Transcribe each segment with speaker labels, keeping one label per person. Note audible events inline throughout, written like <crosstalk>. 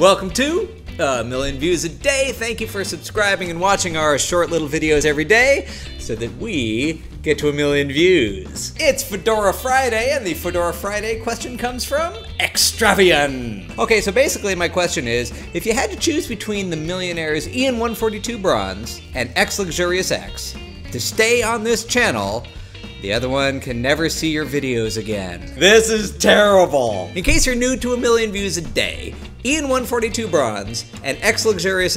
Speaker 1: Welcome to uh, a million views a day. Thank you for subscribing and watching our short little videos every day so that we get to a million views. It's Fedora Friday, and the Fedora Friday question comes from Extravian. Okay, so basically my question is, if you had to choose between the millionaires Ian 142 Bronze and X Luxurious X to stay on this channel, the other one can never see your videos again. This is terrible. In case you're new to a million views a day, Ian 142 Bronze and X Luxurious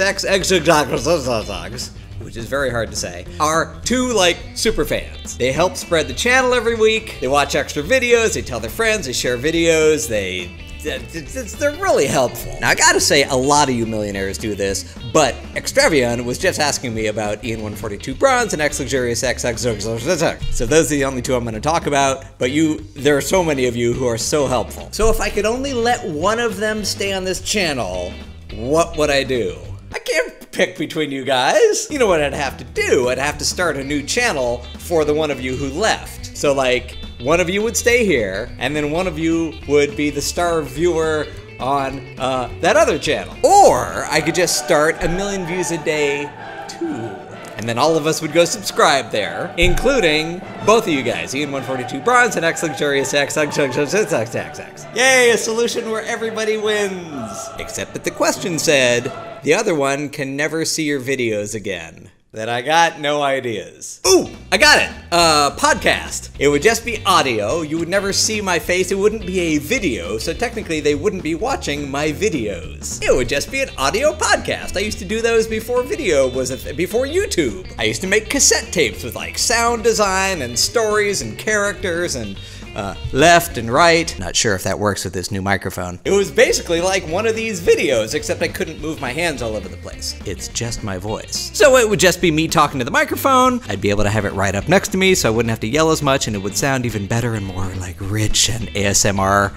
Speaker 1: which is very hard to say, are two like super fans. They help spread the channel every week. They watch extra videos, they tell their friends, they share videos, they they're really helpful. Now, I gotta say, a lot of you millionaires do this, but Extravian was just asking me about Ian 142 Bronze and X Luxurious XX. So those are the only two I'm gonna talk about, but you, there are so many of you who are so helpful. So if I could only let one of them stay on this channel, what would I do? I can't pick between you guys. You know what I'd have to do? I'd have to start a new channel for the one of you who left. So like, one of you would stay here, and then one of you would be the star viewer on uh, that other channel. Or I could just start a million views a day too. And then all of us would go subscribe there, including both of you guys, Ian 142 Bronze and X Luxurious X X X X X X X. Yay, a solution where everybody wins! Except that the question said, the other one can never see your videos again that I got no ideas. Ooh, I got it. Uh, podcast. It would just be audio. You would never see my face. It wouldn't be a video, so technically they wouldn't be watching my videos. It would just be an audio podcast. I used to do those before video was a before YouTube. I used to make cassette tapes with like sound design and stories and characters and uh, left and right. Not sure if that works with this new microphone. It was basically like one of these videos, except I couldn't move my hands all over the place. It's just my voice. So it would just be me talking to the microphone. I'd be able to have it right up next to me so I wouldn't have to yell as much and it would sound even better and more like rich and ASMR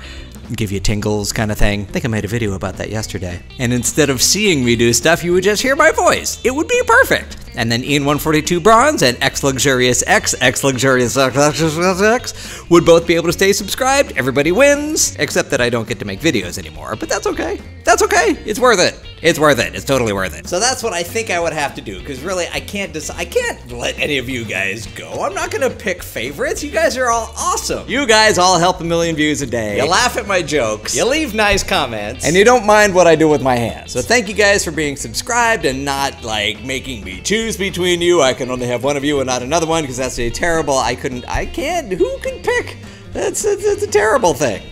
Speaker 1: give you tingles kind of thing. I think I made a video about that yesterday. And instead of seeing me do stuff, you would just hear my voice. It would be perfect. And then Ian 142 Bronze and X Luxurious X, X Luxurious X, X, X would both be able to stay subscribed. Everybody wins, except that I don't get to make videos anymore. But that's okay. That's okay. It's worth it. It's worth it. It's totally worth it. So that's what I think I would have to do, because really, I can't decide. I can't let any of you guys go. I'm not gonna pick favorites. You guys are all awesome. You guys all help a million views a day. You laugh at my jokes. You leave nice comments. And you don't mind what I do with my hands. So thank you guys for being subscribed and not like making me choose between you. I can only have one of you and not another one because that's a terrible. I couldn't. I can't. Who can pick? That's, that's, that's a terrible thing.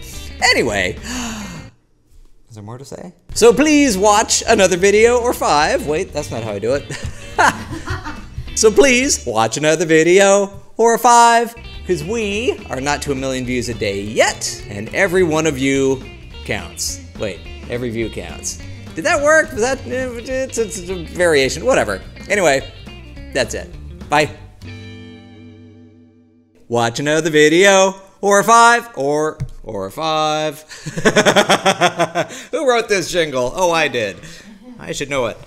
Speaker 1: Anyway. Is there more to say? So please watch another video or five. Wait, that's not how I do it. <laughs> so please watch another video or five because we are not to a million views a day yet, and every one of you counts. Wait, every view counts. Did that work? Was that it's, it's a variation? Whatever. Anyway, that's it. Bye. Watch another video or five, or or a five. <laughs> Who wrote this jingle? Oh, I did. I should know it.